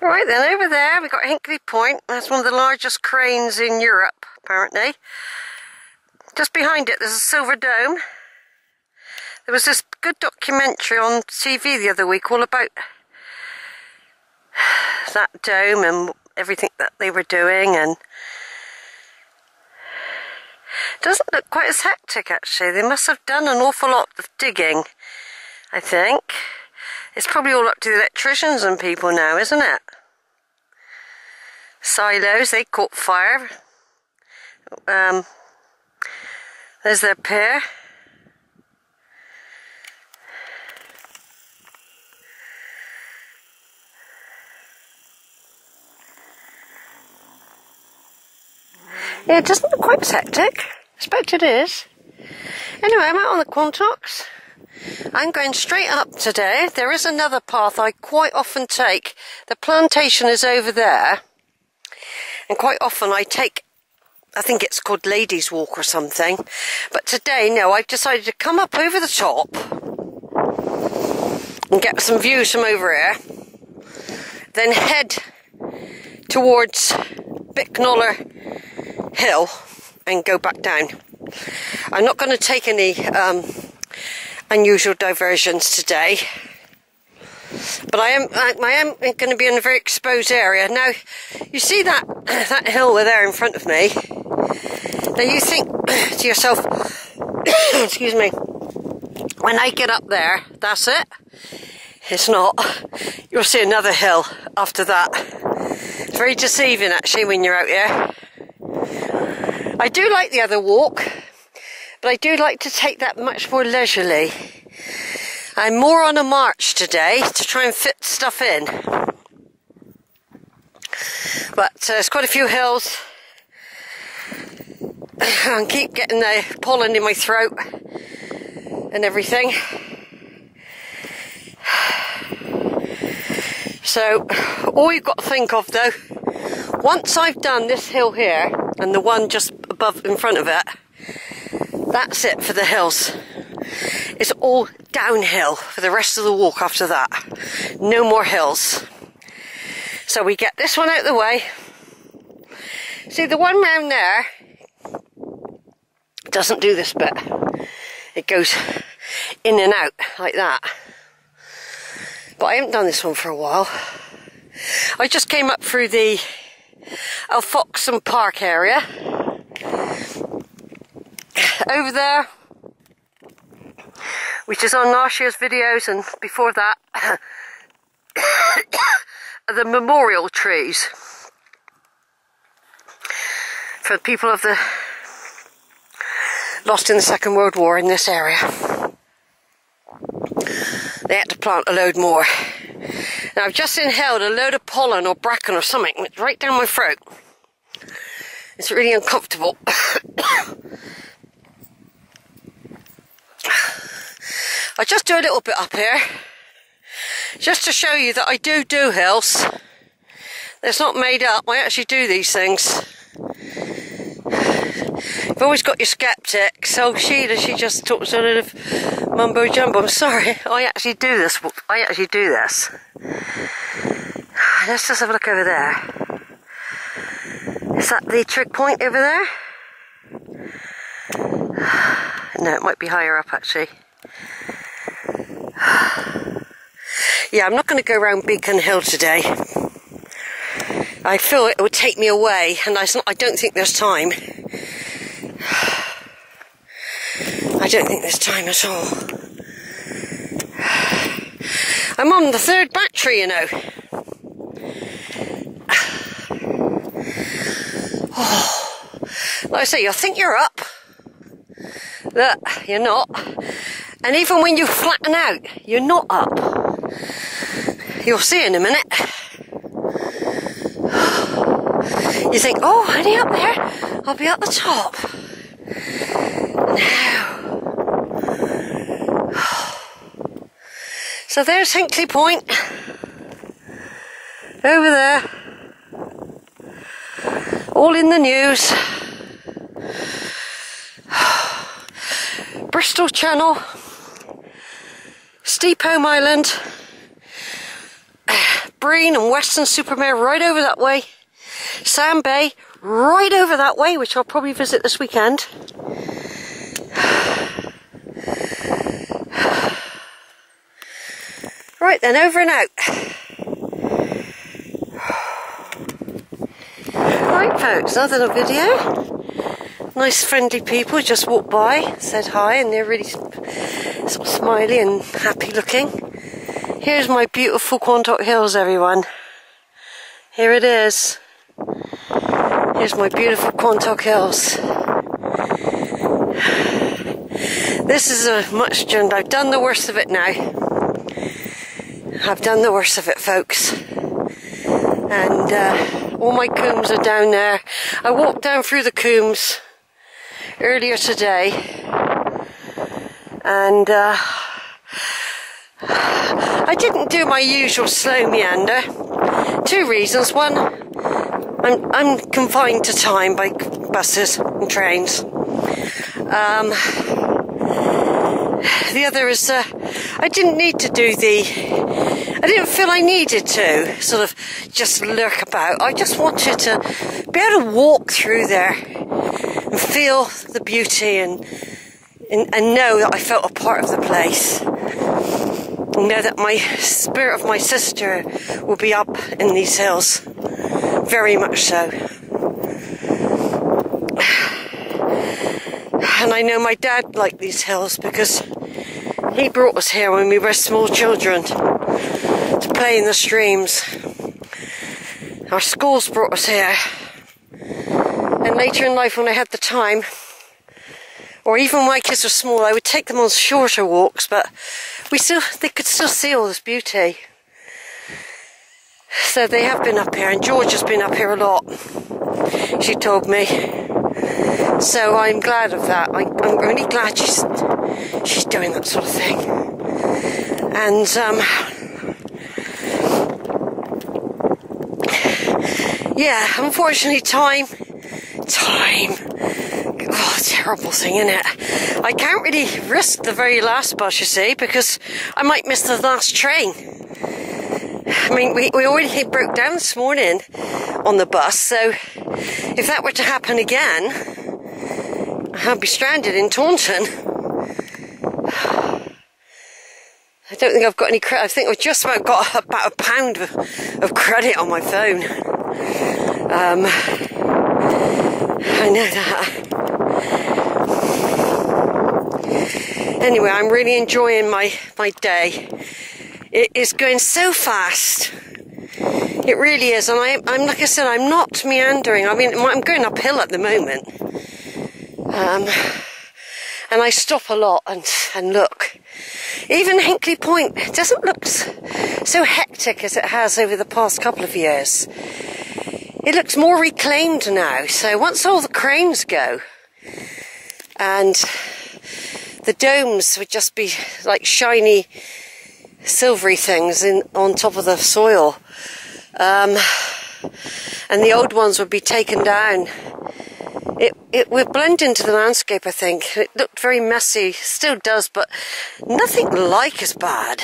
Right then, over there we've got Hinkley Point. That's one of the largest cranes in Europe, apparently. Just behind it there's a silver dome. There was this good documentary on TV the other week all about that dome and everything that they were doing and doesn't look quite as hectic actually. They must have done an awful lot of digging, I think. It's probably all up to the electricians and people now, isn't it? Silos, they caught fire. Um, there's their pier. Yeah, it doesn't look quite as hectic. I expect it is. Anyway, I'm out on the Quantocks. I'm going straight up today. There is another path I quite often take. The plantation is over there. And quite often I take, I think it's called Ladies Walk or something. But today, no, I've decided to come up over the top and get some views from over here. Then head towards Bicknoller Hill and go back down. I'm not going to take any um, unusual diversions today. But I am I, am going to be in a very exposed area. Now, you see that that hill there in front of me. Now you think to yourself, excuse me, when I get up there, that's it. It's not. You'll see another hill after that. It's very deceiving actually when you're out here. I do like the other walk, but I do like to take that much more leisurely. I'm more on a march today to try and fit stuff in. But uh, there's quite a few hills. I keep getting the pollen in my throat and everything. So, all you've got to think of though, once I've done this hill here and the one just above in front of it, that's it for the hills. It's all downhill for the rest of the walk after that. No more hills. So we get this one out of the way. See, the one round there doesn't do this bit. It goes in and out like that. But I haven't done this one for a while. I just came up through the oh, Alfoxden Park area. Over there, which is on last year's videos and before that, the memorial trees for the people of the lost in the Second World War in this area. They had to plant a load more. Now I've just inhaled a load of pollen or bracken or something right down my throat. It's really uncomfortable. I just do a little bit up here just to show you that I do do hills. It's not made up, I actually do these things. You've always got your skeptics. Oh, Sheila, she just talks a lot of mumbo jumbo. I'm sorry, I actually do this. I actually do this. Let's just have a look over there. Is that the trig point over there? No, it might be higher up actually. Yeah, I'm not going to go around Beacon Hill today. I feel it would take me away, and I don't think there's time. I don't think there's time at all. I'm on the third battery, you know. Oh, like I say, you think you're up. Look, you're not. And even when you flatten out, you're not up. You'll see in a minute. You think, oh, honey, up there, I'll be at the top. Now. So there's Hinkley Point. Over there. All in the news. Bristol Channel. Steep Holm Island. Brean and Weston-super-Mare right over that way. Sand Bay right over that way, which I'll probably visit this weekend. Right then, over and out. Right folks, another little video. Nice friendly people just walked by, said hi, and they're really sort of smiley and happy looking. Here's my beautiful Quantock Hills, everyone. Here it is. Here's my beautiful Quantock Hills. This is a much done. I've done the worst of it now. I've done the worst of it, folks. And uh, all my coombs are down there. I walked down through the coombs earlier today, and uh, I didn't do my usual slow meander. Two reasons. One, I'm, I'm confined to time by buses and trains. Um, the other is uh, I didn't need to do the. I didn't feel I needed to sort of just lurk about. I just wanted to be able to walk through there and feel the beauty and, and, and know that I felt a part of the place. And know that my spirit of my sister will be up in these hills. Very much so. And I know my dad liked these hills because he brought us here when we were small children to play in the streams. Our schools brought us here. And later in life, when I had the time, or even when my kids were small, I would take them on shorter walks, but we still they could still see all this beauty. So they have been up here, and George has been up here a lot. She told me. So I'm glad of that. I, am really glad she's she's doing that sort of thing. And um, yeah, unfortunately, time, time. Oh, terrible thing, isn't it? I can't really risk the very last bus, you see, because I might miss the last train. I mean, we, we already broke down this morning on the bus, so if that were to happen again, I'd be stranded in Taunton. I don't think I've got any credit. I think I've just about got about a pound of, of credit on my phone. Um, I know that. Anyway, I'm really enjoying my, my day. It is going so fast. It really is. And I, am like I said, I'm not meandering. I mean, I'm going uphill at the moment. Um, and I stop a lot and, and look. Even Hinkley Point doesn't look so hectic as it has over the past couple of years. It looks more reclaimed now. So once all the cranes go and the domes would just be like shiny silvery things in on top of the soil. Um, and the old ones would be taken down. It it would blend into the landscape, I think. It looked very messy, still does, but nothing like as bad.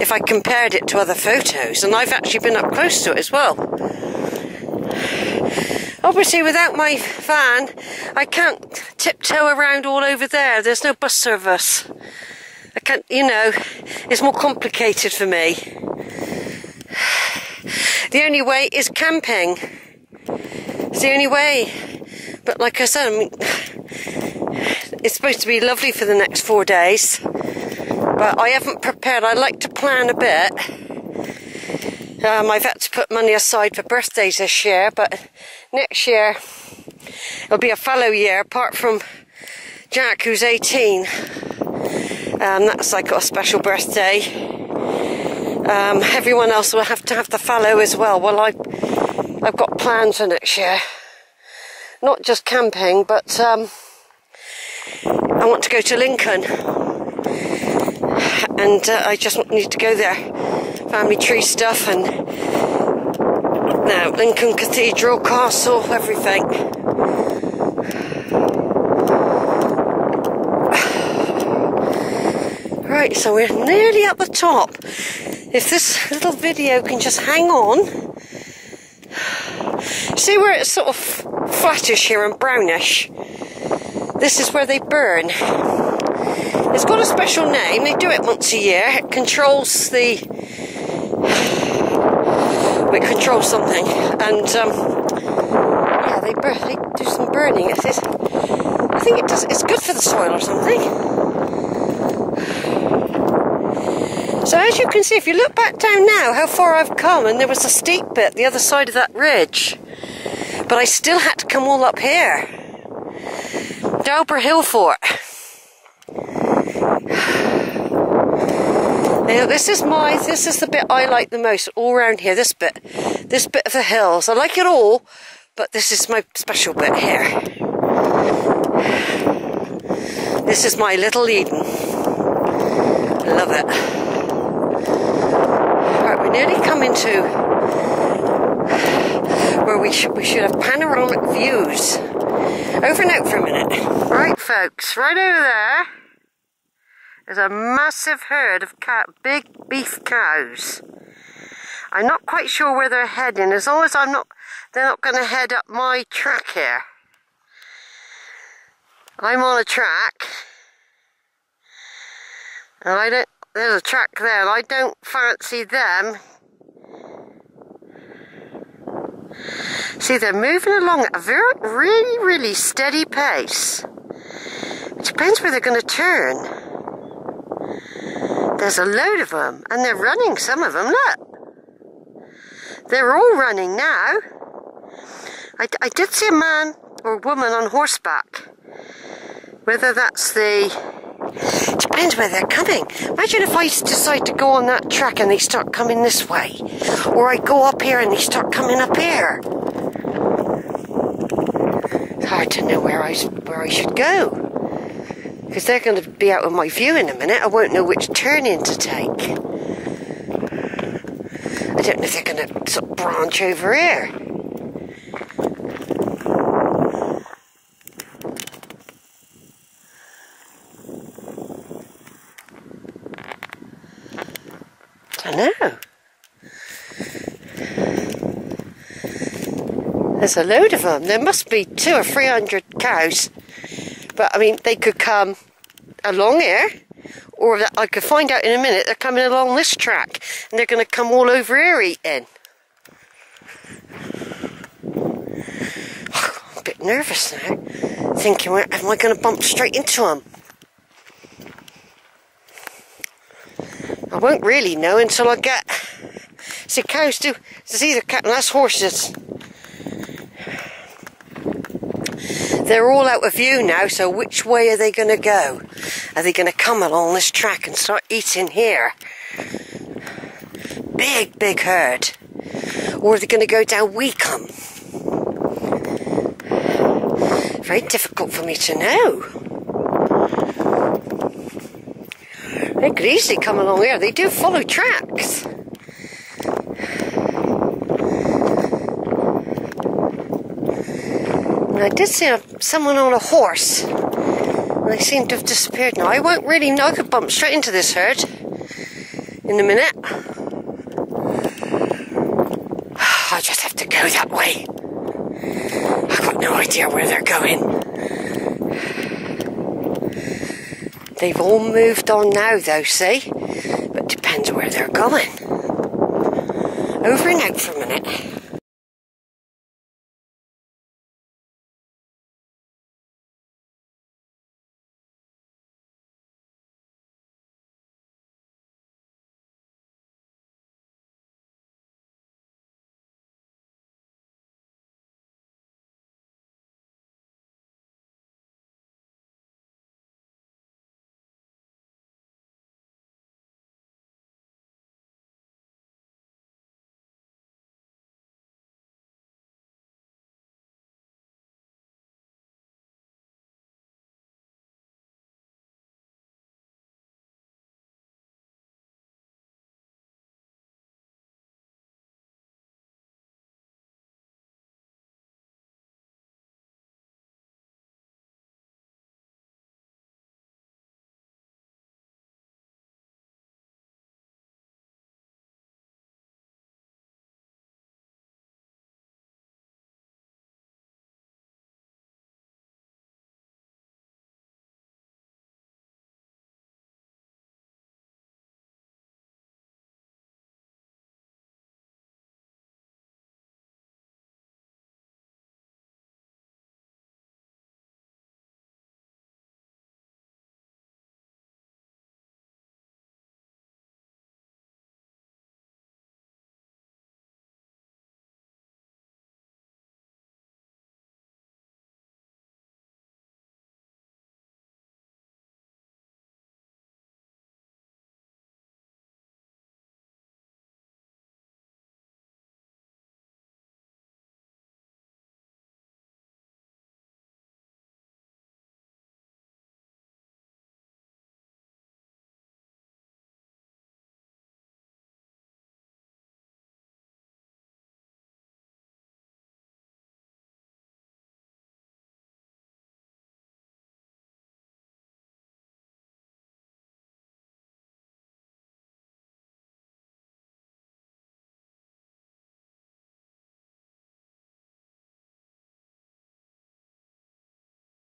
If I compared it to other photos, and I've actually been up close to it as well. Obviously, without my van, I can't tiptoe around all over there. There's no bus service. I can't, you know, it's more complicated for me. The only way is camping. It's the only way. But like I said, I mean, it's supposed to be lovely for the next four days. But I haven't prepared. I like to plan a bit. Um, I've had to put money aside for birthdays this year, but next year it'll be a fallow year, apart from Jack, who's 18. Um, that's like a special birthday. Um, everyone else will have to have the fallow as well. Well, I, I've got plans for next year. Not just camping, but um, I want to go to Lincoln. And uh, I just need to go there. Family tree stuff and now Lincoln Cathedral, Castle, everything. Right, so we're nearly at the top. If this little video can just hang on. See where it's sort of flattish here and brownish? This is where they burn. It's got a special name. They do it once a year. It controls the. It controls something, and um, yeah, they burn. They do some burning. It is. I think it does. It's good for the soil or something. So as you can see, if you look back down now, how far I've come, and there was a steep bit the other side of that ridge, but I still had to come all up here. Dauber Hill Fort. Now this is my, this is the bit I like the most, all around here, this bit, this bit of the hills. I like it all, but this is my special bit here. This is my little Eden. Love it. Right, we're nearly coming to where we should, we should have panoramic views. Over and out for a minute. Right, folks, right over there is a massive herd of cat, big beef cows. I'm not quite sure where they're heading, as long as I'm not, they're not going to head up my track here. I'm on a track, and I don't, there's a track there, and I don't fancy them. See, they're moving along at a very, really, really steady pace. It depends where they're going to turn. There's a load of them, and they're running, some of them, look. They're all running now. I, I did see a man or woman on horseback. Whether that's the... Depends where they're coming. Imagine if I decide to go on that track and they start coming this way. Or I go up here and they start coming up here. It's hard to know where I, where I should go because they're going to be out of my view in a minute. I won't know which turning to take. I don't know if they're going to sort of branch over here. I know. There's a load of them. There must be two or three hundred cows. But I mean, they could come along here, or I could find out in a minute they're coming along this track and they're going to come all over here eating. I'm a bit nervous now, thinking, am I going to bump straight into them? I won't really know until I get. See, cows do. See the cat, and that's horses. They're all out of view now, so which way are they going to go? Are they going to come along this track and start eating here? Big, big herd. Or are they going to go down Weacombe? Very difficult for me to know. They could easily come along here. They do follow tracks. I did see someone on a horse. They seem to have disappeared now. I won't really know. I could bump straight into this herd in a minute. I just have to go that way. I've got no idea where they're going. They've all moved on now, though, see? But depends where they're going. Over and out for a.